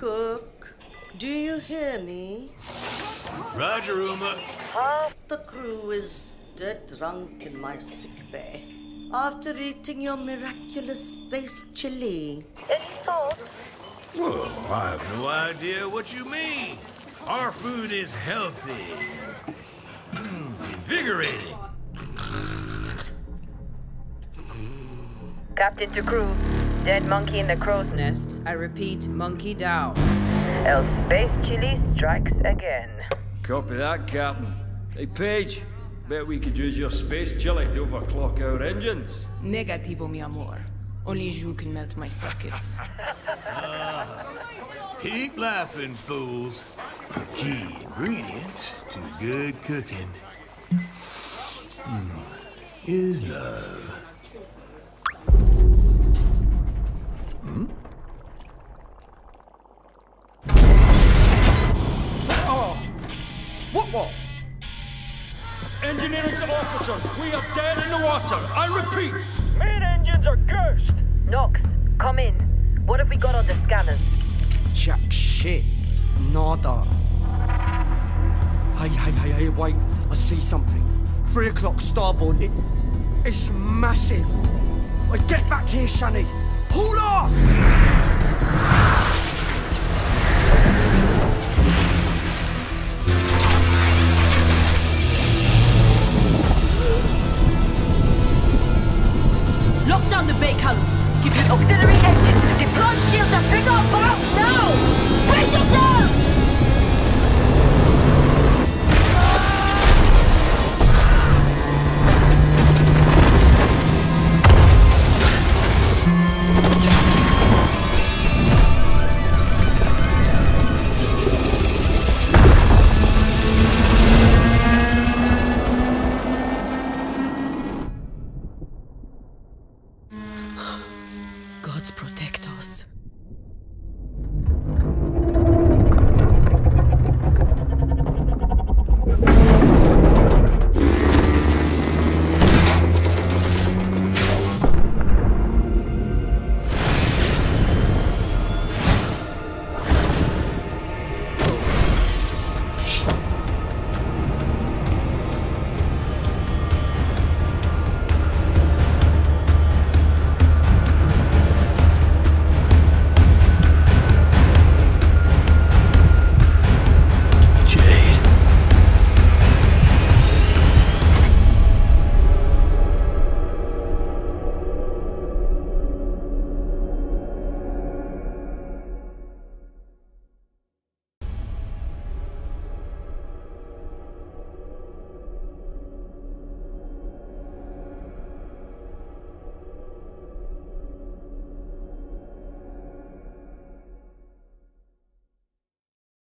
Cook, do you hear me? Roger, Uma. Half the crew is dead drunk in my sick bay. After eating your miraculous space chili. Any thoughts? Well, I have no idea what you mean. Our food is healthy. Mm, invigorating. Captain, to crew. Dead monkey in the crow's nest. Nest, I repeat, monkey down. El space chili strikes again. Copy that, Captain. Hey, Paige, bet we could use your space chili to overclock our engines. Negativo, mi amor. Only you can melt my circuits. Keep laughing, fools. The key ingredient to good cooking mm, is love. What, what? Engineering to officers, we are dead in the water. I repeat. Main engines are cursed! Nox, come in. What have we got on the scanners? Jack shit. Nada. Hey, hey, hey, hey, wait. I see something. Three o'clock starboard. It, it's massive. Like, get back here, Shani. Hold off! now! Give your auxiliary engines, deploy shields and bring up bow now! Brace yourselves!